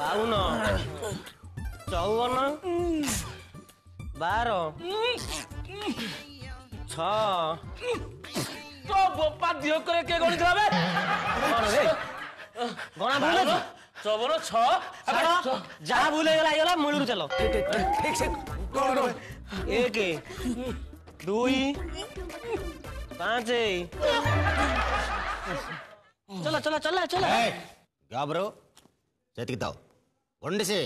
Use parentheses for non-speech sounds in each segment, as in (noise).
বাউন্ন চৌবন বার ছ বোপা দিহ করে কে গণিত হবে গণা ভুল চৌবন আচ্ছা, আচ্ছা, ছ যা ভুল হয়ে গেল আইগলা মূলুর চলো এক দুই পাঁচ চলো চলো চলো চলো গাবরো చేతికిద్దావు వండేసి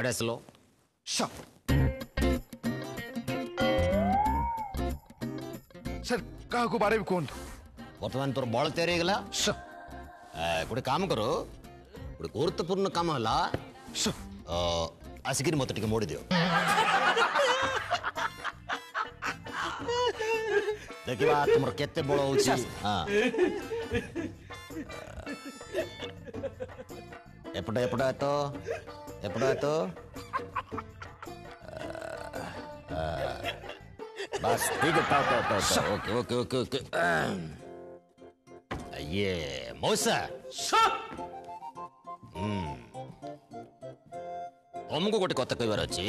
ఎడేసలో షా सर कहा को बारे में कौन বর্তমান তোর বড় তৈরি হয়ে গেল গোটে কাম করো গোটে গুরুত্বপূর্ণ কাম হল আসিকি মতো টিকে মোড়ি দিও দেখিবা তোমার কেতে বড় হচ্ছে হ্যাঁ ఎప్పుడు ఎప్పుడు అతో ఎప్పుడు అతో బస్ దిగు ఓకే ఓకే ఓకే ఓకే అయ్యే మోసా తమ్ముకు ఒకటి కొత్త కవివర్ వచ్చి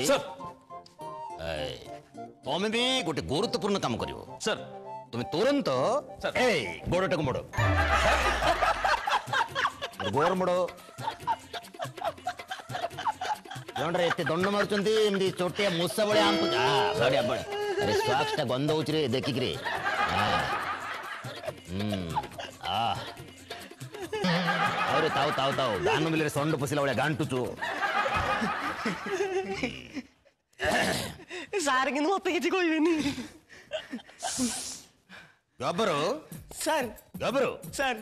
తొమ్మిది ଗୋଟେ ଗୁରୁତ୍ୱପୂର୍ଣ୍ଣ କାମ କରିବ ସାର୍ তুমি ତୁରନ୍ତ ଗୋଡ଼ଟାକୁ ମୋଡ଼ ଗୋଡ଼ ମୋଡ଼ ನೋಡ್ರಿ ಎತ್ತಿ ದೊಂಡ ಮಾಡ್ತಂತಿ ನಿಮ್ದು ಚೊಟ್ಟೆ ಮುಸ್ಸಬಳೆ ಅಂತ ಬಾಡಿ ಹಬ್ಬಳೆ ಅರೆ ಸ್ವಾಕ್ಷ ಗೊಂದ ಉಚ್ರಿ ದಕ್ಕಿಕ್ರಿ ତାଉ ତାଉ ಅವ್ರಿ ತಾವು ತಾವು ತಾವು ಗಾನು ಮೇಲೆ ಸೊಂಡು ಪಸಿಲ ಅವಳೆ ಗಾಂಟುಚು ಸಾರಿಗಿನ ಒಪ್ಪಿಗೆ ಇಟ್ಕೊಳ್ಳಿ ಗೊಬ್ಬರು ಸರ್ ಗೊಬ್ಬರು ಸರ್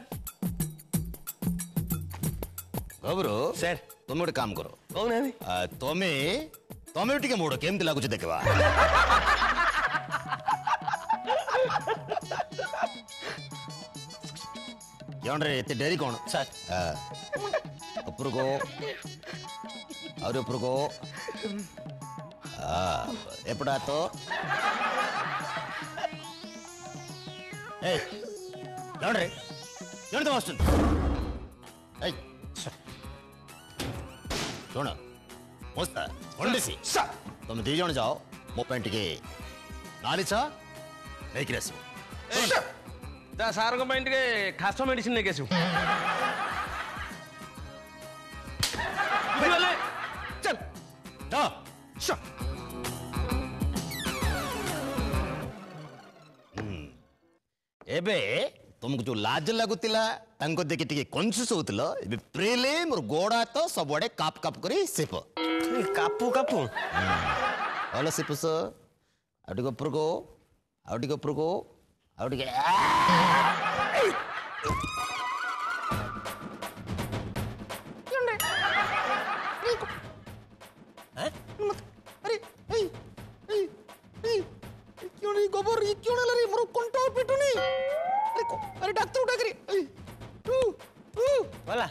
ಗೊಬ್ಬರು ಸರ್ तुम एक काम ಕೌನ್ ಅವಿ ತೊಮೆ ತೊಮೆ ಒಟ್ಟಿಗೆ ಮೂಡು ಕೆಂತಿಲ್ಲ ಕುಚಿತಕ್ಕೆ ఏమంటారు ఎత్తి డైరీ కోణం సార్ అప్పుడుకో అవరు ఎప్పుడుకో ఎప్పుడాతో ఏమంటారు ఏమంటే వస్తుంది ఏయ్ చూడండి వస్తా వండేసి తొమ్మిది తీజోని చావు ముప్పై ఇంటికి నాలిచా నెక్కిరేసి సారంగం ఇంటికి కష్టం మెడిసిన్ నెక్కేసి ଯୋଉ ଲାଜ ଲାଗୁଥିଲା ତାଙ୍କ ଦେଖି ଟିକେ କନସିୟସ୍ ହଉଥିଲ ଏବେ ପ୍ରେଲେ ମୋର ଗୋଡ଼ ହାତ ସବୁଆଡେ କାପ କାପ କରି ସେପ କାପୁ କାପୁ ଭଲ ସେପ ସ ଆଉ ଟିକେ ଉପର କହୁ ଆଉ ଟିକେ ଉପର କହୁ ଆଉ ଟିକେ ଗୋବର ଇ ହେଲା ରେ ମୋର କଣ୍ଟ ପିଟୁନି अरे डाक्टर उठा करे तू तू बोला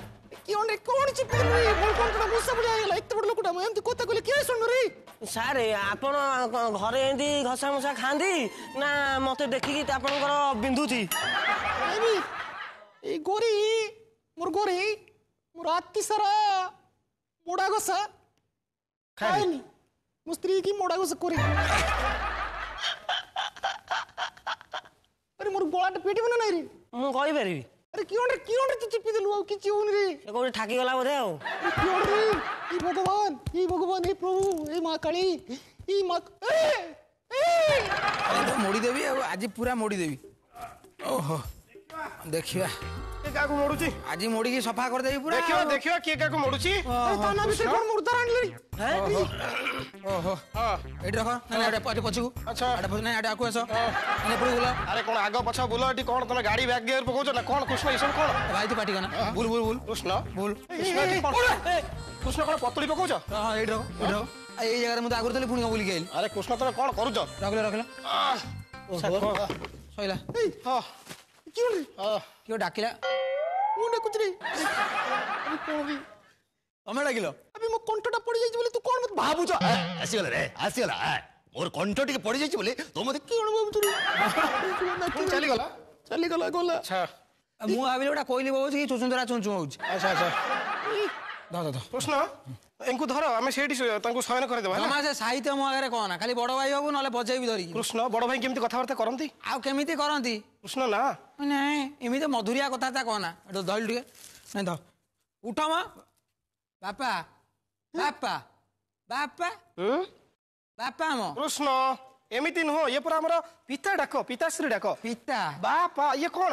কি কোন চিপি কোনটা গুসা পড়ে গেল এত বড় লোকটা এমনি কথা কইলে কে শুনু রে স্যার আপন ঘরে এমনি ঘষা মশা খাঁদি না মতে দেখিকি আপনার বিন্ধুছি এই গোরি মোর গোরি মোর আত্মি সারা মোড়া ঘষা খাইনি মো স্ত্রী কি মোড়া ঘষা করি আরে মোর গোলাটা পিটিবি না নাই রে ମୁଁ କହିପାରିବି আরে কি ওটা কি ওটা চিপি দেলু আর কিছু হউনি রে ସେ କୋଉଠି ଠାକିଗଲା ବୋଧେ ଆଉ আরে কি ওটা রে এই ভগবান এই ভগবান এই প্রভু এই মা কালী এই মা এই! মোড়িদেবি ଆଉ ଆଜି ପୁରା ମୋଡ଼ିଦେବି ଓହୋ ଦେଖିବା କିଏ କାହାକୁ ମୋଡୁଛି ଆଜି ମୋଡିକି ସଫା କରିଦେବି ପୁରା ଦେଖିବା ଦେଖିବା କିଏ କାହାକୁ ମୋଡୁଛି ତା ନା ଭିତରେ କଣ ମୁର୍ଦ୍ଦାର ଆଣିଲେଣି ଓହୋ ଏଠି ରଖ ନାଇଁ ଏଠି ପଛ ପଛକୁ ଆଚ୍ଛା ଏଟା ପଛ ନାଇଁ ଏଟା ଆକୁ ଆସ ନାଇଁ ପୁଣି ବୁଲ ଆରେ କଣ ଆଗ ପଛ ବୁଲ ଏଠି କଣ ତମେ ଗାଡି ବ୍ୟାଗ ଗିୟର ପକଉଛ ନା କଣ କୃଷ୍ଣ ଏସବୁ କଣ ଭାଇ ତୁ ପାଟି କନା ବୁଲ ବୁଲ ବୁଲ କୃଷ୍ଣ ବୁଲ କୃଷ୍ଣ ଏଠି କଣ କୃଷ୍ଣ କଣ ପତଳି ପକଉଛ ହଁ ଏଇଠି ରଖ ଏଇଠି ରଖ ଏଇ ଜାଗାରେ ମୁଁ ତ ଆଗରୁ ଥିଲି ପୁଣି କଣ ବୁଲିକି ଆଇଲି ଆରେ କୃଷ୍ଣ ତମେ କଣ କରୁଛ ରଖିଲ ରଖିଲ ସଇଲା ହଁ କିଏ କିଏ ଡାକିଲା ମୁଁ ଡାକୁଛି ରେ କ'ଣ ବି ତମେ ଡାକିଲ ଆବେ ମୋ କଣ୍ଠଟା ପଡ଼ିଯାଇଛି ବୋଲି ତୁ କ'ଣ ମତେ ଭାବୁଛ ଆସିଗଲା ରେ ଆସିଗଲା ମୋର କଣ୍ଠ ଟିକେ ପଡ଼ିଯାଇଛି ବୋଲି ତୁ ମତେ କ'ଣ ଭାବୁଛୁ ଚାଲିଗଲା ଚାଲିଗଲା ଗଲା ଆଚ୍ଛା ମୁଁ ଭାବିଲି ଗୋଟେ କହିଲି ବାବୁଛି କି ଚୁଚୁନ୍ଦରା ଚୁଞ୍ଚୁ ହଉଛି ଆଚ୍ଛା ଆଚ୍ଛା ପ୍ରଶ୍ନ ଏଙ୍କୁ ଧର ଆମେ ସେଇଠି ତାଙ୍କୁ ଶୟନ କରିଦେବା ଜମା ସେ ସାହିତ୍ୟ ମୋ ଆଗରେ କହନା ଖାଲି ବଡ଼ ଭାଇ ହବୁ ନହେଲେ ବଜେଇବି ଧରିକି କୃଷ୍ଣ ବଡ଼ ଭାଇ କେମିତି କଥାବାର୍ତ୍ତା କରନ୍ତି ଆଉ କେମିତି କରନ୍ତି କୃଷ୍ଣ ନା ନାଇଁ ଏମିତି ମଧୁରିଆ କଥାବାର୍ତ୍ତା କହନା ଧରିଲୁ ଟିକେ ନାଇଁ ଧର ଉଠ ମ ବାପା ବାପା ବାପା ବାପା ମ କୃଷ୍ଣ ଏମିତି ନୁହଁ ଇଏ ପରା ଆମର ପିତା ଡାକ ପିତାଶ୍ରୀ ଡାକ ପିତା ବାପା ଇଏ କ'ଣ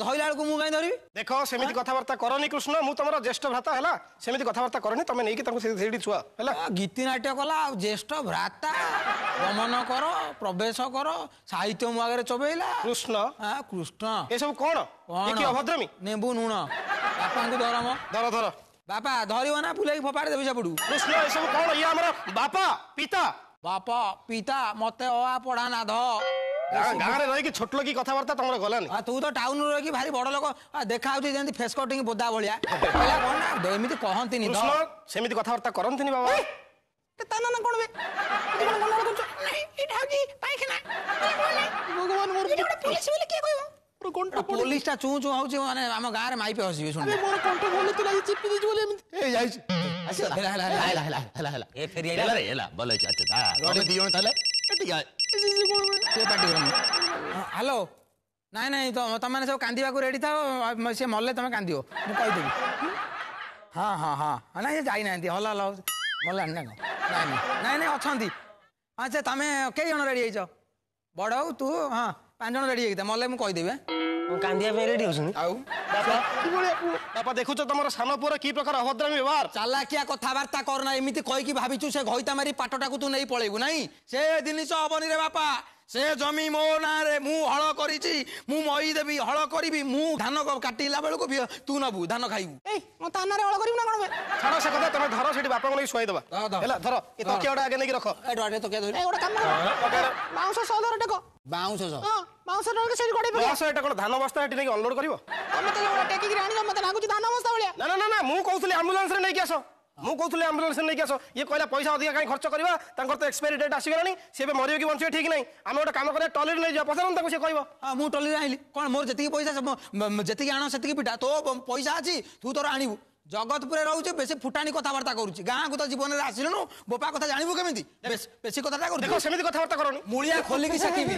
ଧରିଲା ବେଳକୁ ମୁଁ କାଇଁ ଧରିବି ଦେଖ ସେମିତି କଥାବାର୍ତ୍ତା କରନି କୃଷ୍ଣ ମୁଁ ତମର ଜ୍ୟେଷ୍ଠ ଭ୍ରାତା ହେଲା ସେମିତି କଥାବାର୍ତ୍ତା କରନି ତମେ ନେଇକି ତାଙ୍କୁ ସେଇଠି ଛୁଆ ହେଲା ଗୀତିନାଟ୍ୟ କଲା ଆଉ ଜ୍ୟେଷ୍ଠ ଭ୍ରାତା ଗମନ କର ପ୍ରବେଶ କର ସାହିତ୍ୟ ମୁଁ ଆଗରେ ଚବେଇଲା କୃଷ୍ଣ କୃଷ୍ଣ ଏସବୁ କଣ ଅଭଦ୍ରମୀ ନେବୁ ନୁଣ ବାପାଙ୍କୁ ଧରମ ଧର ଧର ବାପା ଧରିବ ନା ବୁଲାଇକି ଫୋପାଡ଼ି ଦେବି ସେପଟୁ କୃଷ୍ଣ ଏସବୁ କଣ ଇଏ ଆମର ବାପା ପିତା ବାପା ପିତା ମତେ ଅ ପଢା ନା ଧ ଗାଁରେ ରହିକି ଛୋଟ ଲୋକି କଥାବାର୍ତ୍ତା ତମର ଗଲାନି ତୁ ତ ଟାଉନରୁ ରହିକି ଭାରି ବଡ ଲୋକ ଦେଖା ହଉଛି ଯେମିତି ଫେସ୍ କଟିଂ ବୋଦା ଭଳିଆ ଏମିତି କହନ୍ତିନି ସେମିତି କଥାବାର୍ତ୍ତା କରନ୍ତିନି ବାବା ତା ନାନା କଣ ବେ ଭଗବାନ ମୋର ପୋଲିସ ବୋଲି କିଏ କହିବ ପୋଲିସଟା ଚୁଁ ଚୁଁ ହଉଛି ମାନେ ଆମ ଗାଁରେ ମାଇପି ହସିବି ଶୁଣିଲେ ମୋର କଣ୍ଠ ଭଲ ଥିଲା ଚିପି ଦେଇଛି ବୋଲି ଏମିତି ଏ ଯାଇଛି ହେଲା ହେଲା ହେଲା ହେଲା ହେଲା ହେଲା ଏ ଫେରି ହେଲା ରେ ହେଲା ଭଲ ହେଇଛି ଆଚ୍ଛା ଦି ଜଣ ତାହେଲେ ଟିକେ ହ୍ୟାଲୋ ନାଇଁ ନାଇଁ ତମମାନେ ସବୁ କାନ୍ଦିବାକୁ ରେଡ଼ି ଥାଅ ସେ ମଲେ ତମେ କାନ୍ଦିବ ମୁଁ କହିଦେବି ହଁ ହଁ ହଁ ନାଇଁ ସେ ଯାଇନାହାନ୍ତି ହଲ ହଲ ମଲାଣି ନା ନାଇଁ ନାଇଁ ନାଇଁ ଅଛନ୍ତି ଆଚ୍ଛା ତମେ କେଇ ଜଣ ରେଡ଼ି ହେଇଛ ବଡ଼ ହଉ ତୁ ହଁ ପାଞ୍ଚ ଜଣ ରେଡ଼ି ହେଇଥା ମଲେ ମୁଁ କହିଦେବି କାନ୍ଦିବା ପାଇଁ ରେଡି ହଉଛନ୍ତି ଆଉ ବାପା ଦେଖୁଛ ତମର ସାନ ପୁଅର କି ପ୍ରକାର ଅଭଦ୍ରାମୀ ବ୍ୟବହାର ଚାଲାକିଆ କଥାବାର୍ତ୍ତା କରୁନା ଏମିତି କହିକି ଭାବିଛୁ ସେ ଘଇତା ମାରି ପାଟଟାକୁ ତୁ ନେଇ ପଳେଇବୁ ନାହିଁ ସେ ଜିନିଷ ହବନି ରେ ବାପା ସେ ଜମି ମୋ ନାଁରେ ମୁଁ ହଳ କରିଛି ମୁଁ ମଇ ଦେବି ହଳ କରିବି ମୁଁ ଧାନ କାଟିଲା ବେଳକୁ ତୁ ନବୁ ଧାନ ଖାଇବୁ ଏଇ ମୋ ଧାନରେ ହଳ କରିବୁ ନା କଣ ଛାଡ଼ ସେ କଥା ତମେ ଧର ସେଠି ବାପାଙ୍କୁ ନେଇ ଶୁଆଇ ଦେବା ହେଲା ଧର ଏ ତକିଆ ଗୋଟେ ଆଗେ ନେଇକି ରଖ ଏ ଡଟେ ତକିଆ ଧରି ଗୋଟେ କାମ ବାଉଁଶ ଶହ ଧର ଟେକ ବାଉଁଶ ଶହ ହଁ ବାଉଁଶ ଟଙ୍କା ସେଠି ଗଡ଼େଇ ପକେଇ ବାଉଁଶ ଏଟା କଣ ଧାନ ବସ୍ତା ଏଠି ନେଇକି ଅନଲୋଡ୍ କରିବ ତମେ ତ ଟେକିକି ଆଣିଲ ମତେ ଲାଗୁଛି ଧାନ ବସ୍ତା ଭଳିଆ ନା ନା ନା ମୁଁ କହୁଥିଲି ଆମ୍ବୁଲାନ୍ସରେ ନେଇକି ଆସ ମୁଁ କହୁଥିଲି ଆମ୍ବୁଲାନ୍ସ ନେଇକି ଆସ ଇଏ କହିଲା ପଇସା ଅଧିକା କାହିଁ ଖର୍ଚ୍ଚ କରିବା ତାଙ୍କର ତ ଏକ୍ସପାୟରୀ ଡେଟ୍ ଆସିଗଲାଣି ସେ ଏବେ ମରିବେ କି ବଞ୍ଚିବେ ଠିକ୍ ନାହିଁ ଆମେ ଗୋଟେ କାମ କରିବା ଟଲିରେ ନେଇଯିବା ପଚାରନ୍ତୁ ତାକୁ ସେ କହିବ ହଁ ମୁଁ ଟଲିରେ ଆଣିଲି କ'ଣ ମୋର ଯେତିକି ପଇସା ଯେତିକି ଆଣ ସେତିକି ପିଠା ତୋ ପଇସା ଅଛି ତୁ ତୋର ଆଣିବୁ ଜଗତପୁରରେ ରହୁଛି ବେଶୀ ଫୁଟାଣି କଥାବାର୍ତ୍ତା କରୁଛି ଗାଁକୁ ତ ଜୀବନରେ ଆସିଲୁନୁ ବୋପା କଥା ଜାଣିବୁ କେମିତି ବେଶୀ କଥା କରୁଛି ଦେଖ ସେମିତି କଥାବାର୍ତ୍ତା କରନି ମୂଳିଆ ଖୋଲିକି ସେକିବି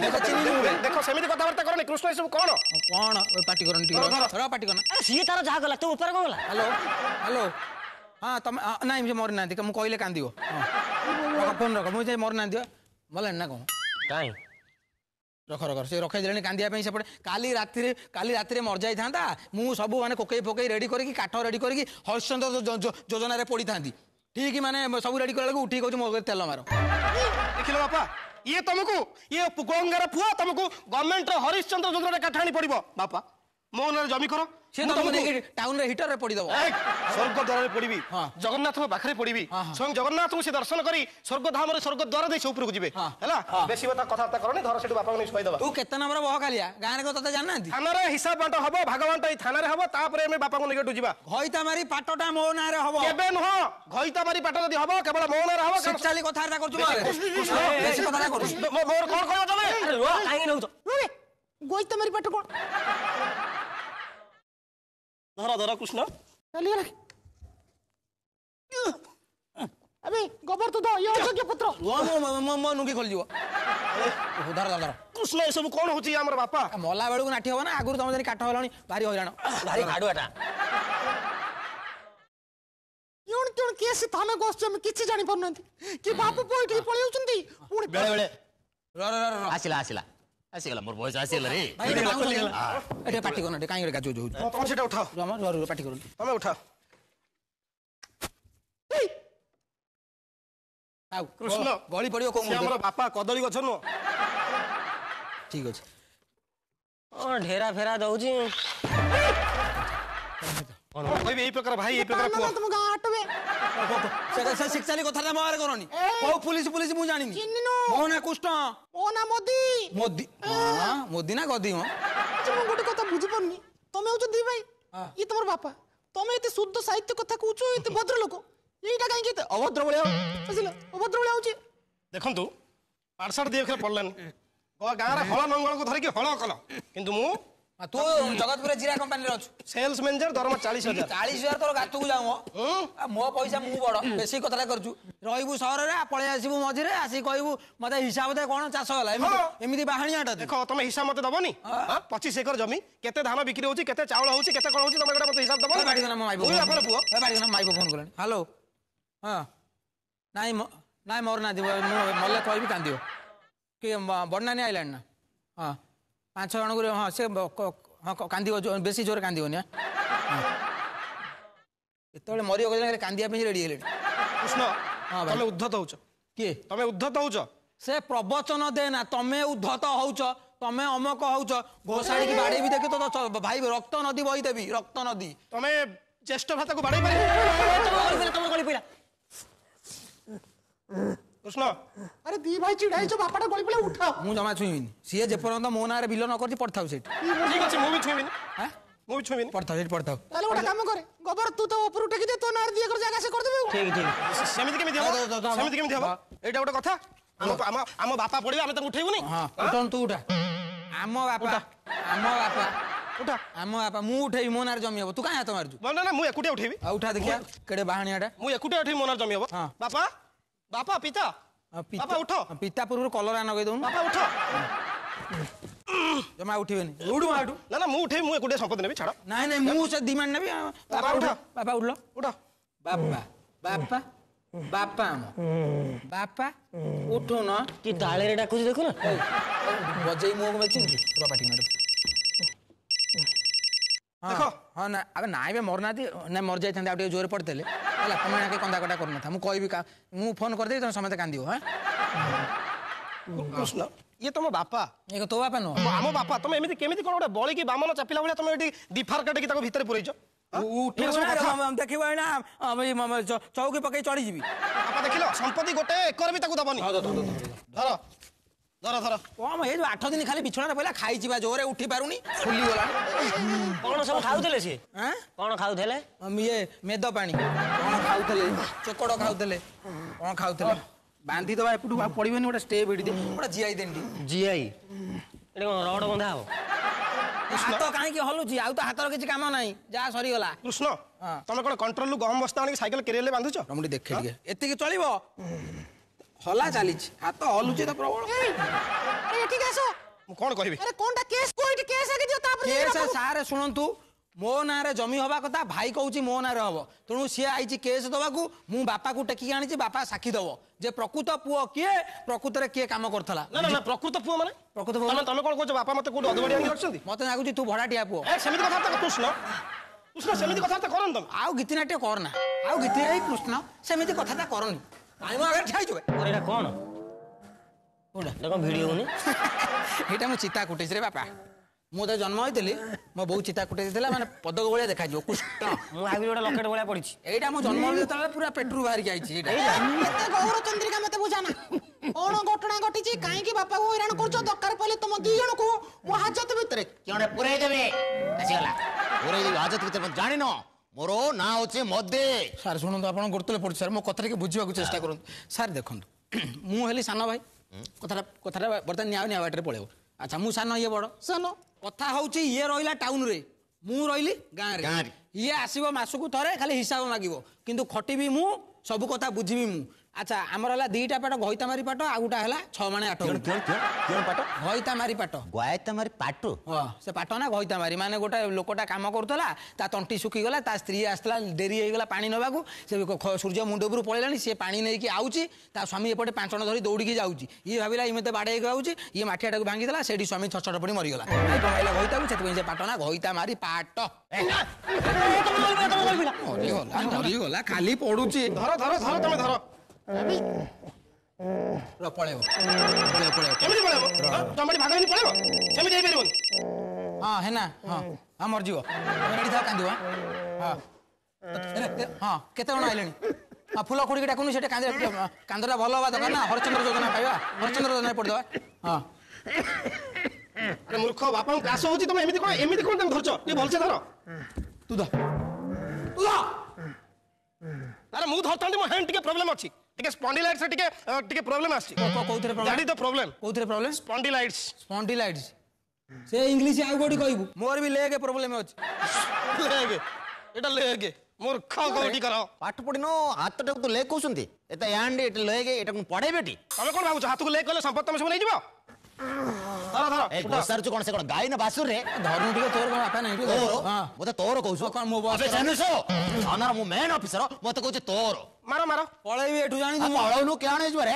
ଦେଖ ସେମିତି କଥାବାର୍ତ୍ତା କରନି କୃଷ୍ଣ ଏସବୁ କ'ଣ କ'ଣ ପାଟି କରନି ଟିକେ ପାଟି କରନା ସିଏ ତାର ଯାହା ଗଲା ତୁ ଉପରେ କ'ଣ ଗଲା ହ୍ୟାଲୋ ହ୍ୟାଲୋ ହଁ ତମେ ନାଇଁ ମରିନାହାନ୍ତି ମୁଁ କହିଲେ କାନ୍ଦିବ ଫୋନ୍ ରଖ ମୁଁ ମରିନାହାନ୍ତି ମଲେଣି ନା କ'ଣ କାଇଁ ରଖ ରଖ ସେ ରଖେଇଦେଲେଣି କାନ୍ଦିବା ପାଇଁ ସେପଟେ କାଲି ରାତିରେ କାଲି ରାତିରେ ମରିଯାଇଥାନ୍ତା ମୁଁ ସବୁ ମାନେ କୋକେଇ ଫୋକେଇ ରେଡ଼ି କରିକି କାଠ ରେଡ଼ି କରିକି ହରିଶ୍ଚନ୍ଦ୍ର ଯୋଜନାରେ ପଡ଼ିଥାନ୍ତି ଠିକ୍ ମାନେ ସବୁ ରେଡ଼ି କଲାବେଳକୁ ଉଠିକି କହୁଛି ମୋ ତେଲ ମାର ଦେଖିଲ ବାପା ଇଏ ତମକୁ ଇଏ ଗଙ୍ଗାର ପୁଅ ତମକୁ ଗଭର୍ଣ୍ଣମେଣ୍ଟର ହରିଶ୍ଚନ୍ଦ୍ର ଯୋଜନାରେ କାଠ ଆଣି ପଡ଼ିବ ବାପା মোহনার জমি କର সে ତମକୁ ଟାଉନରେ ହିଟରରେ ପୋଡିଦବ ସ୍ୱର୍ଗ ଦ୍ୱାରରେ ପୋଡିବି ଜଗନ୍ନାଥଙ୍କ ପାଖରେ ପୋଡିବି ସ୍ୱୟଂ ଜଗନ୍ନାଥଙ୍କୁ ସେ ଦର୍ଶନ କରି ସ୍ୱର୍ଗ ଧାମରେ ସ୍ୱର୍ଗ ଦ୍ୱାର ଦେଇ ସେ ଉପରକୁ ଯିବେ ହେଲା ବେଶୀ କଥା କଥାବାର୍ତ୍ତା କରନି ଧର ସେଠୁ ବାପାଙ୍କୁ ନେଇ ଶୁଆଇଦବା ତୁ କେତେ ନମ୍ବର ବହ କାଲିଆ ଗାଁରେ କଥା ତ ଜାଣିନାହାନ୍ତି ଥାନାରେ ହିସାବ ବାଣ୍ଟ ହବ ଭାଗ ବାଣ୍ଟ ଏଇ ଥାନାରେ ହବ ତାପରେ ଆମେ ବାପାଙ୍କୁ ନେଇକି ଏଠୁ ଯିବା ଘଇତା ମାରି ପାଟଟା ମୋ ନାଁରେ ହବ କେବେ ନୁହଁ ଘଇତା ମାରି ପାଟ ଯଦି ହବ କେବଳ ମୋ ନାଁରେ ହବ ଚାଲି କଥାବାର୍ତ୍ତା କରୁଛୁ ବେଶୀ କଥାବାର୍ତ୍ତା କରୁଛୁ ମୋର କଣ କହିବ ତମେ କାହିଁକି ନେଉଛ ଗୋଇତା ମାରି ପାଟ କଣ धरा धरा कृष्णा चलिए अबे गोबर तो दो ये अशोक पुत्र वो मो मो नुकी खोल जीव धर धर धर कृष्ण ए सब कोन होची हमर बापा मला बेळू नाठी होवा ना आगुरु तमे तो काठ होलाणी भारी होइराण भारी खाडू एटा युण किण केस थाने गोष्ट में किछि जानि परनंती कि बाप पोइठी पळियुचंती पुणी बेळे बेळे र र हाँ। र आसिला आसिला ಸಿಗಲ್ಲ ಮೂರು ಬಾಯ್ಸ್ ಆಸೆ ಇಲ್ಲ ರೀ এটা পার্টি করুন এটা কাঙ্গের কাছে উঠুন তোমার সেটা উঠাও আমার ঘর পার্টি করুন তুমি উঠাও ଆଉ କୃଷ୍ଣ ବଳି ପଡିବ କୋଉ ଆମର ବାପା କଦଳୀ ଗଛ ନୁହଁ ଠିକ ଅଛି ଓ ଢେରା ଫେରା ଦଉଛି କଣ କହିବି ଏଇ ପ୍ରକାର ଭାଇ ଏଇ ପ୍ରକାର ପୁଅ ତମ ଗାଁ ଆଟବେ ସେ ଶିକ୍ଷାଲି କଥାଟା ବ୍ୟବହାର କରନି କୋଉ ପୁଲିସ ପୁଲିସ ମୁଁ ଜାଣିନି ମୋ ନା କୃଷ୍ଣ ମୋ ନା ମୋଦି ମୋଦି ମୋଦି ନା ଗଦି ହଁ ମୁଁ ଗୋଟେ କଥା ବୁଝିପାରୁନି ତମେ ହଉଛ ଦି ଭାଇ ଇଏ ତମର ବାପା ତମେ ଏତେ ଶୁଦ୍ଧ ସାହିତ୍ୟ କଥା କହୁଛ ଏତେ ଭଦ୍ର ଲୋକ ଏଇଟା କାହିଁକି ଏତେ ଅଭଦ୍ର ଭଳିଆ ବୁଝିଲ ଅଭଦ୍ର ଭଳିଆ ହଉଛି ଦେଖନ୍ତୁ ପାଠଶାଠ ଦି ଅକ୍ଷର ପଡ଼ିଲାନି ଗାଁରେ ହଳ ନଙ୍ଗଳକୁ ଧରିକି ହଳ କଲ କିନ୍ତୁ ମୁଁ ତୁ ଜଗତପୁର ଜିରା କମ୍ପାନୀରେ ଅଛୁ ସେଲ୍ସ ମ୍ୟାନେଜର ଦରମା ଚାଳିଶ ହଜାର ଚାଳିଶ ହଜାର ତୋର ଗାତକୁ ଯାଉ ମୋ ପଇସା ମୁଁ ବଡ ବେଶୀ କଥାଟା କରୁଛୁ ରହିବୁ ସହରରେ ପଳେଇ ଆସିବୁ ମଝିରେ ଆସିକି କହିବୁ ମତେ ହିସାବ ଦେ କଣ ଚାଷ ହେଲା ଏମିତି ବାହାଣିଆଟା ଦେଖ ତମେ ହିସାବ ମତେ ଦବନି ପଚିଶ ଏକର ଜମି କେତେ ଧାନ ବିକ୍ରି ହଉଛି କେତେ ଚାଉଳ ହଉଛି କେତେ କଣ ହଉଛି ତମେ ଗୋଟେ ମତେ ହିସାବ ଦବ ଆପଣ ପୁଅ ମାଇକ ଫୋନ କଲେଣି ହ୍ୟାଲୋ ହଁ ନାଇଁ ନାଇଁ ମୋର ନା ଯିବ ମୁଁ ମଲେ କହିବି କାନ୍ଦିବ କି ବଡ଼ନାନୀ ଆଇଲାଣି ନା ହଁ ପାଞ୍ଚ ଜଣଙ୍କୁ ହଁ ସେ ହଁ କାନ୍ଦିବ ବେଶୀ ଜୋରରେ କାନ୍ଦିବନି ଯେତେବେଳେ ମରିବ କହିଲେ କାନ୍ଦିବା ପାଇଁ ରେଡି ହେଲେଣି କୃଷ୍ଣ ତମେ ଉଦ୍ଧତ ହଉଛ କିଏ ତମେ ଉଦ୍ଧତ ହଉଛ ସେ ପ୍ରବଚନ ଦେ ନା ତମେ ଉଦ୍ଧତ ହଉଛ ତମେ ଅମକ ହଉଛ ଘୋଷାଡ଼ିକି ବାଡ଼େଇବି ବି ଦେଖି ତ ଭାଇ ରକ୍ତ ନଦୀ ବହିଦେବି ରକ୍ତ ନଦୀ ତମେ ଜ୍ୟେଷ୍ଠ ଭ୍ରାତାକୁ ବାଡ଼େଇ ପାରିବ ତମେ ଗଳି ପଇଲା কৃষ্ণ আরে দি ভাই চিড়াইছো বাপাটা গলি পড়ে উঠাও মু জমা ছুঁইবিনি সিয়ে যে পর্যন্ত মো নাঁরে বিল ন করছি পড়থাও সেটি ঠিক আছে মু বি ছুঁইবিনি হ্যাঁ মু বি ছুঁইবিনি পড়থাও সেটি পড়থাও তাহলে ওটা কাম করে গোবর তুই তো উপর উঠে কি দে তো নাঁরে দিয়ে করে জায়গা সে করে দেবে ঠিক ঠিক সেমিতি কেমিতি হবো সেমিতি কেমিতি হবো এটা গোটে কথা ଆମ ଆମ ବାପା ପଡ଼ିବେ ଆମେ ତାଙ୍କୁ ଉଠେଇବୁନି ଉଠନ୍ତୁ ତୁ ଉଠା ଆମ ବାପା ଆମ ବାପା ଉଠା ଆମ ବାପା ମୁଁ ଉଠେଇବି ମୋ ନାଁରେ ଜମି ହବ ତୁ କାହିଁ ହାତ ମାରୁଛୁ ନା ନା ମୁଁ ଏକୁଟିଆ ଉଠେଇବି ଆଉ ଉଠା ଦେଖିବା କେଡ଼େ ବାହାଣିଆଟା ମୁଁ ଏକୁଟିଆ ଉଠେଇବି ମୋ ନାଁରେ ଜମି ହବ ବାପା বাপা পিতা বাপা উঠো পিতা পূর্ব কলর নগাই দেউন বাপা উঠো জমা উঠিবেনি উঠু মা উঠু না না মু উঠে মু একুডে সম্পদ নেবি ছাড় না না মু সে ডিমান্ড নেবি বাপা উঠো বাপা উঠলো উঠো বাপা বাপা বাপা আম বাপা উঠো না কি ডালে রে ডাকুছি দেখো না বজাই মু বলছি পুরো পাটি না দেখো হ্যাঁ, হ্যাঁ না আবে নাই বে মরনাতি না মর যাইতান্তে আউ জোরে পড়তেলে ହେଲା ତମେ ଆଗେ କନ୍ଦାକଟା କରୁନଥା ମୁଁ କହିବି ମୁଁ ଫୋନ୍ କରିଦେବି ତମେ ସମସ୍ତେ କାନ୍ଦିବ ହଁ କୃଷ୍ଣ ଇଏ ତମ ବାପା ଇଏ ତୋ ବାପା ନୁହଁ ଆମ ବାପା ତମେ ଏମିତି କେମିତି କଣ ଗୋଟେ ବଳିକି ବାମନ ଚାପିଲା ଭଳିଆ ତମେ ଏଠି ଦିଫାର କାଟିକି ତାକୁ ଭିତରେ ପୁରେଇଛ ଦେଖିବ ଏଇନା ଚଉକି ପକେଇ ଚଢିଯିବି ବାପା ଦେଖିଲ ସମ୍ପତ୍ତି ଗୋଟେ ଏକର ବି ତାକୁ ଦବନି ଧର ধর ধর কম এই আঠ দিন খালি বিছনাটা পইলা খাইযা জোরে উঠি পারুনি ফুলিগলা কোন সব খাউলে সে কোন খাউলে ইয়ে মেদ পানি কোন খাউলে চোকড় খাউলে কোন খাউলে বাঁধি দেওয়া এপটু পড়বেনি গোটা স্টেপ এটি গোটা জিআই দেনটি জিআই এটা কোন রড বন্ধা হব হাত কাহিঁকি হলুছি আউ তো হাতর কিছু কাম নাই যা সরিগলা কৃষ্ণ তুমি কোন কন্ট্রোল গহম বস্তা আনিকি সাইকেল কেরিয়ারে বাঁধুছ আমি দেখে টিকে এতিকি চলিব ହଲା ଚାଲିଛି হাত হলুছে তো ପ୍ରବଳ ମୁଁ କ'ଣ କହିବି ଆରେ କ'ଣଟା କେସ୍ କୁହ କେସ୍ ଆଗେ ଦିଅ କେସ୍ ସାର୍ ଶୁଣନ୍ତୁ ମୋ ନାଁରେ ଜମି ହବା କଥା ଭାଇ କହୁଛି ମୋ ନାଁରେ ହବ ତେଣୁ ସିଏ ଆଇଛି କେସ୍ ଦବାକୁ ମୁଁ ବାପାକୁ ଟେକିକି ଆଣିଛି ବାପା ସାକ୍ଷୀ ଦବ ଯେ ପ୍ରକୃତ ପୁଅ କିଏ ପ୍ରକୃତରେ କିଏ କାମ କରିଥିଲା ନା ପ୍ରକୃତ ପୁଅ ମାନେ ପ୍ରକୃତ ପୁଅ ତମେ କ'ଣ କହୁଛ ବାପା ମତେ କୋଉଠି ଅଧବଡ଼ିଆ କରିଛନ୍ତି ମତେ ଲାଗୁଛି ତୁ ଭଡ଼ାଟିଆ ପୁଅ ସେମିତି କଥାବାର୍ତ୍ତା କୃଷ୍ଣ କୃଷ୍ଣ ସେମିତି କଥାବାର୍ତ୍ତା କରନ୍ତୁ ଆଉ ଗୀତିନାଟିଏ କରନା ଆଉ ଗୀତି କୃଷ୍ଣ ସେମିତି କଥାବାର୍ତ୍ତା କରନି କାଇଁ ମୋ ଆଗରେ ଛାଇଛୁ ମୋର ଏଇଟା କ'ଣ କୋଉଟା ଏଇଟା କ'ଣ ଭିଡ଼ିଓ ହଉନି ଏଇଟା ମୁଁ ଚିତା କୁଟେଇଛି ରେ ବାପା ମୁଁ ଯେତେବେଳେ ଜନ୍ମ ହେଇଥିଲି ମୋ ବୋଉ ଚିତା କୁଟେଇ ଦେଇଥିଲା ମାନେ ପଦକ ଭଳିଆ ଦେଖାଯିବ କୁଷ୍ଟ ମୁଁ ଭାବିଲି ଗୋଟେ ଲକେଟ ଭଳିଆ ପଡ଼ିଛି ଏଇଟା ମୁଁ ଜନ୍ମ ଯେତେବେଳେ ପୁରା ପେଟରୁ ବାହାରିକି ଆଇଛି ଏଇଟା ଗୌର ଚନ୍ଦ୍ରିକା ମତେ ବୁଝାନା କ'ଣ ଘଟଣା ଘଟିଛି କାହିଁକି ବାପାକୁ ହଇରାଣ କରୁଛ ଦରକାର ପଡ଼ିଲେ ତମ ଦି ଜଣକୁ ମୋ ହାଜତ ଭିତରେ ଜଣେ ପୁରେଇ ଦେବେ ଆସିଗଲା ପୁରେଇ ଦେବି ହାଜତ ଭିତରେ ଜାଣିନ ମୋର ନାଁ ହେଉଛି ମଦେ ସାର୍ ଶୁଣନ୍ତୁ ଆପଣ ଗୋଟେ ପଡ଼ୁଛି ସାର୍ ମୋ କଥା କି ବୁଝିବାକୁ ଚେଷ୍ଟା କରନ୍ତୁ ସାର୍ ଦେଖନ୍ତୁ (clears throat) ମୁଁ ହେଲି ସାନ ଭାଇ କଥାଟା କଥାଟା ବର୍ତ୍ତମାନ ନିଆ ନିଆ ବାଟରେ ପଳେଇବ ଆଚ୍ଛା ମୁଁ ସାନ ଇଏ ବଡ଼ ସାନ କଥା ହଉଛି ଇଏ ରହିଲା ଟାଉନରେ ମୁଁ ରହିଲି ଗାଁରେ ଇଏ ଆସିବ ମାସକୁ ଥରେ ଖାଲି ହିସାବ ମାଗିବ କିନ୍ତୁ ଖଟିବି ମୁଁ ସବୁ କଥା ବୁଝିବି ମୁଁ আচ্ছা আমার হল দুইটা পাট গহিতামারি পাট আর গোটা হল ছ মাণে আট পাট গহিতামারি পাট গহিতামারি পাট সে পাট না গহিতামারি মানে গোটা লোকটা কাম করুলা তা তন্টি শুকিগলা তা স্ত্রী আসলা ডেরি হয়েগলা পা নেওয়া সে সূর্য মুন্ড উপর পড়াইলানি সে পা নেই আউছি তা স্বামী এপটে পাঁচণ ধরি দৌড়িকি যাচ্ছি ইয়ে ভাবিলা ইমতে বাড়াই যাচ্ছি ইয়ে মাঠিয়াটা ভাঙ্গি দেলা সেটি স্বামী ছছট পড়ি মরিগলা গলা গহিতা সে পাট না গহিতামারি পাট মরিগলা খালি পড়ুছি ধর ধর ধর তুমি ধর ପଳେଇବ କେମିତି ପଳେଇବ ତମଠି ଭାଗ ହେଇନି ପଳେଇବ ସେମିତି ହେଇପାରିବନି ହଁ ହେନା ହଁ ହଁ ମରିଯିବ ରେଡ଼ି ଥାଉ କାନ୍ଦିବ ହଁ ହଁ କେତେ ଜଣ ଆଇଲେଣି ହଁ ଫୁଲ ଖୋଡ଼ିକି ଡାକୁନି ସେଠି କାନ୍ଦ କାନ୍ଦଟା ଭଲ ହେବା ଦରକାର ନା ହରିଚନ୍ଦ୍ର ଯୋଜନା ପାଇବା ହରିଚନ୍ଦ୍ର ଯୋଜନା ପଡ଼ିଦେବା ହଁ ଆରେ ମୂର୍ଖ ବାପାଙ୍କୁ କାଶ ହେଉଛି ତମେ ଏମିତି କ'ଣ ଏମିତି କ'ଣ ତାଙ୍କୁ ଧରୁଛ ଟିକେ ଭଲସେ ଧର ତୁ ଧ ତୁ ଧ ଆରେ ମୁଁ ଧରିଥାନ୍ତି ମୋ ହ୍ୟାଣ୍ଡ ଟିକେ ପ୍ରୋବ୍ଲେମ୍ ଅଛି ଟିକେ ସ୍ପଣ୍ଡିଲାଇଟ୍ସ ଟିକେ ଟିକେ ପ୍ରୋବ୍ଲେମ ଆସିଛି କୋଉଥିରେ ଜାଣି ତ ପ୍ରୋବ୍ଲେମ୍ କୋଉଥିରେ ପ୍ରୋବ୍ଲେମ୍ ସ୍ପଣ୍ଡିଲାଇଟ୍ସ ସ୍ପଣ୍ଡିଲାଇଟ୍ସ ସେ ଇଂଲିଶ ଆଉ କୋଉଠି କହିବୁ ମୋର ବି ଲେଗ୍ ପ୍ରୋବ୍ଲେମ୍ ଅଛି ଲେଗ୍ ଏଟା ଲେଗ୍ ମୂର୍ଖ କୋଉଠି କର ପାଠ ପଢିନ ହାତଟାକୁ ତ ଲେଗ୍ କହୁଛନ୍ତି ଏଟା ହ୍ୟାଣ୍ଡ ଏଟା ଲେଗ୍ ଏଟାକୁ ପଢେଇବେ ଏଠି ତମେ କଣ ଭାବୁଛ ହାତକୁ ଲେଗ୍ କଲେ ସମ୍ପତ୍ତି ତମେ ସବୁ ନେଇଯିବ ଧର ଧର ଏ କଣ ସେ କଣ ଗାଈ ନା ବାସୁରେ ଟିକେ ତୋର କଣ ମୋତେ ତୋର କହୁଛୁ କଣ ମୋ ବସ୍ ଜାଣିଛ ଅନର ମେନ୍ ଅଫିସର ମୋତେ କହୁଛି ତୋର ମାର ମାର ପଳେଇବି ଏଠୁ ଜାଣିଛୁ ପଳଉନୁ କିଆଣ ହେଇଛୁ ରେ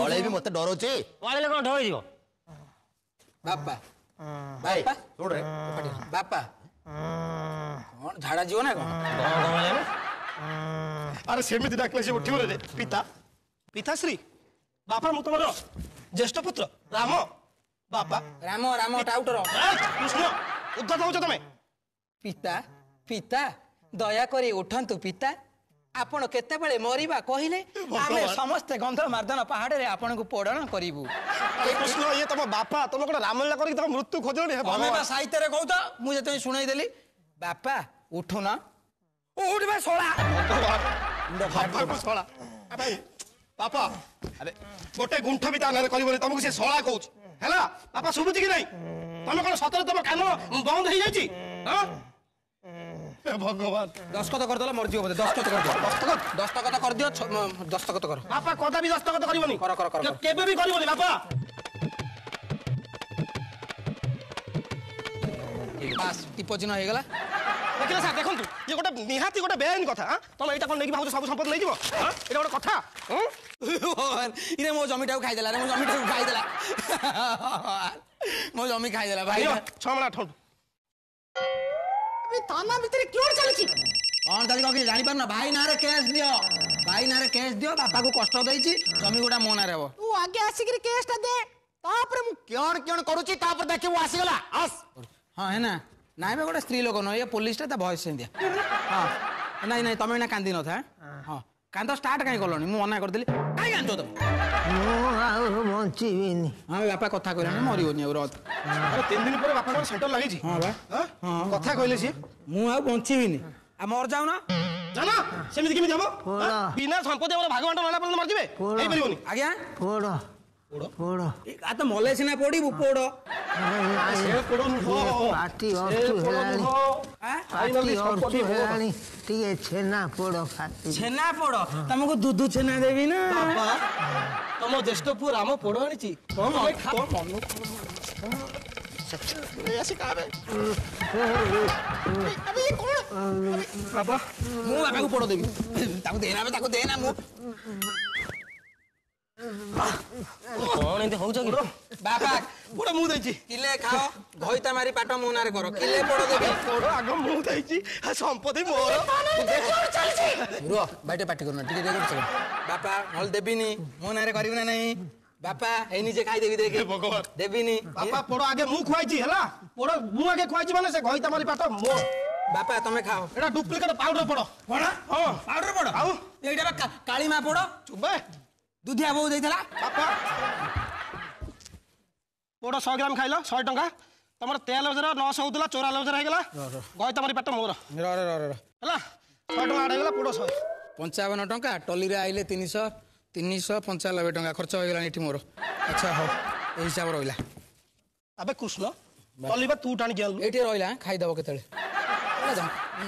ପଳେଇବି ମତେ ଡରଉଛି ପଳେଇଲେ କଣ ଡରିଯିବ ବାପା ଭାଇ ଶୁଣରେ ବାପା କଣ ଝାଡ଼ା ଯିବ ନା କଣ ଆରେ ସେମିତି ଡାକିଲେ ସେ ଉଠିବ ରେ ପିତା ପିତାଶ୍ରୀ ବାପା ମୁଁ ତମର ଜ୍ୟେଷ୍ଠ ପୁତ୍ର ରାମ ବାପା ରାମ ରାମ ଟାଉଟର କୃଷ୍ଣ ଉଦ୍ଧତ ହଉଛ ତମେ ପିତା ପିତା ଦୟାକରି ଉଠନ୍ତୁ ପିତା ଆପଣ କେତେବେଳେ ମରିବା କହିଲେ ଆମେ ସମସ୍ତେ ଗନ୍ଧମାର୍ଦ୍ଧନ ପାହାଡ଼ରେ ଆପଣଙ୍କୁ ପୋଡ଼ଣ କରିବୁ କୃଷ୍ଣ ଇଏ ତମ ବାପା ତମେ ଗୋଟେ ରାମଲୀଳା କରିକି ତମ ମୃତ୍ୟୁ ଖୋଜଣି ତମେ ବା ସାହିତ୍ୟରେ କହୁଛ ମୁଁ ଯେତେବେଳେ ଶୁଣେଇଦେଲି ବାପା ଉଠୁନ ଉଠିବା ଶଳା ଶଳା ବାପା ଆରେ ଗୋଟେ ଗୁଣ୍ଠ ବି ତା ନାଁରେ କରିବନି ତମକୁ ସେ ଶଳା କହୁଛି ହେଲା ବାପା ଶୁଭୁଛି କି ନାହିଁ ତମେ କଣ ସତରେ ତମ କାମ ବନ୍ଦ ହେଇଯାଇଛି ହଁ ভগবান দস্তখত করদেলে মরজিও বোধে দস্তখত করদিও দস্তখত দস্তখত করদিও দস্তখত কর বাপা কদা বি দস্তখত করিবনি কর কর কর কেবে বি করিবনি বাপা বাস টিপচিহ্ন হয়েগলা ଦେଖିଲେ ସାର୍ ଦେଖନ୍ତୁ ଇଏ ଗୋଟେ ନିହାତି ଗୋଟେ ବେଆଇନ କଥା ତମେ ଏଇଟା କ'ଣ ନେଇକି ଭାବୁଛ ସବୁ ସମ୍ପତ୍ତି ନେଇଯିବ ଏଇଟା ଗୋଟେ କଥା ଇରେ ମୋ ଜମିଟାକୁ ଖାଇଦେଲା ରେ ମୋ ଜମିଟାକୁ ଖାଇଦେଲା ମୋ ଜମି ଖାଇଦେଲା ଭାଇ ଛଅ ମଳା ଠୁ আপনি থানার ভিতরে কি চালিছি କ'ଣ ଚାଲି କଣ କିଛି ଜାଣିପାରୁନ ଭାଇ ନାଁରେ କେସ୍ ଦିଅ ଭାଇ ନାଁରେ କେସ୍ ଦିଅ ବାପାକୁ କଷ୍ଟ ଦେଇଛି ଜମି ଗୋଟା ମୋ ନାଁରେ ହବ তু আগে আসিকি কেসটা দে তারপরে মু কেন কেন করুছি তারপরে দেখি ও আসিগলা আস ହଁ ହେ ନା ନାଇଁ ବା ଗୋଟେ ସ୍ତ୍ରୀ ଲୋକ ନୁହଁ ଇଏ ପୋଲିସଟା ତା ଭଏସ୍ ସେମିତିଆ ହଁ ନାଇଁ ନାଇଁ ତମେ ଏଇନା କାନ୍ଦି ନଥା ହଁ କାନ୍ଦ ଷ୍ଟାର୍ଟ କାହିଁ କଲଣି ମୁଁ ମନା କରିଦେଲି ଜାଣିଛ ତମେ ମୁଁ ଆଉ ବଞ୍ଚିବିନି ହଁ ବାପା କଥା କହିଲାଣି ମରିବନି ଆଉ ରଥ ତିନି ଦିନ ପରେ ବାପା ସେଣ୍ଟର ଲାଗିଛି ହଁ ବା ହଁ କଥା କହିଲେ ସିଏ ମୁଁ ଆଉ ବଞ୍ଚିବିନି ଆଉ ମର ଯାଉନ ଜାଣ ସେମିତି କେମିତି ହବ ବିନା ସମ୍ପତ୍ତି ଆମର ଭାଗବାଣ୍ଟ ନେଲା ପର୍ଯ୍ୟନ୍ତ ମରିଯିବେ ହେଇପାରିବନି ଆଜ୍ଞା ಪೋಡ ಈಗ ಆತ ಮೊಲೆ ಸಿನ ಪೋಡಿವು ಪೋಡ ପାଟି ଅର୍ଥୁ ହେଲାଣି ପାଟି ଅର୍ଥୁ ହେଲାଣି ଟିକେ ଛେନା ପୋଡ଼ ପାଟି ଛେନା ପୋଡ଼ ତମକୁ ଦୁଧୁ ଛେନା ଦେବି ନା ତମ ଜ୍ୟେଷ୍ଠ ପୁଅ ରାମ ପୋଡ଼ ଆଣିଛି ବାବା ମୁଁ ବାପାକୁ ପୋଡ଼ ଦେବି ତାକୁ ଦେନା ତାକୁ ଦେନା ମୁଁ କଣ ଏମିତି ହଉଛ କି ବାପା ପୋଡ଼ ମୁଁ ଦେଇଛି କିଲେ ଖାଅ ଘଇତା ମାରି ପାଟ ମୋ ନାଁରେ କର କିଲେ ପୋଡ଼ ଦେବି ପୋଡ଼ ଆଗ ମୁଁ ଦେଇଛି ସମ୍ପତ୍ତି ମୋର ରୁହ ବାଟେ ପାଟି କରୁନ ଟିକେ ଦେଖ ବାପା ଭଲ ଦେବିନି ମୋ ନାଁରେ କରିବୁ ନା ନାହିଁ ବାପା ଏଇ ନିଜେ ଖାଇଦେବି ଦେଖେ ଭଗବାନ ଦେବିନି ବାପା ପୋଡ଼ ଆଗେ ମୁଁ ଖୁଆଇଛି ହେଲା ପୋଡ଼ ମୁଁ ଆଗେ ଖୁଆଇଛି ମାନେ ସେ ଘଇତା ମାରି ପାଟ ମୋ ବାପା ତମେ ଖାଅ ଏଇଟା ଡୁପ୍ଲିକେଟ ପାଉଡର ପୋଡ଼ ପୋଡ଼ ହଁ ପାଉଡର ପୋଡ଼ ଆଉ ଏଇଟା କାଳିମା ପୋଡ଼ ଚୁବା ଦୁଧିଆ ବୋଉ ଦେଇଥିଲା ବାପା ପୋଡ଼ ଶହେ ଗ୍ରାମ ଖାଇଲ ଶହେ ଟଙ୍କା ତମର ତେଲ ହଜାର ନଅଶହ ହଉଥିଲା ଚଉରାନବେ ହଜାର ହେଇଗଲା ଗଇତାମରି ପାଟ ମୋର ହେଲା ଶହେ ଟଙ୍କା ହେଇଗଲା ପୋଡ଼ ଶହେ ପଞ୍ଚାବନ ଟଙ୍କା ଟଲିରେ ଆଇଲେ ତିନିଶହ ତିନିଶହ ପଞ୍ଚାନବେ ଟଙ୍କା ଖର୍ଚ୍ଚ ହେଇଗଲାଣି ଏଠି ମୋର ଆଚ୍ଛା ହଉ ଏଇ ହିସାବ ରହିଲା ଆବେ କୃଷ୍ଣ ଟଲିବା ତୁ ଟାଣିକି ଏଇଠି ରହିଲା ଖାଇଦେବ କେତେବେଳେ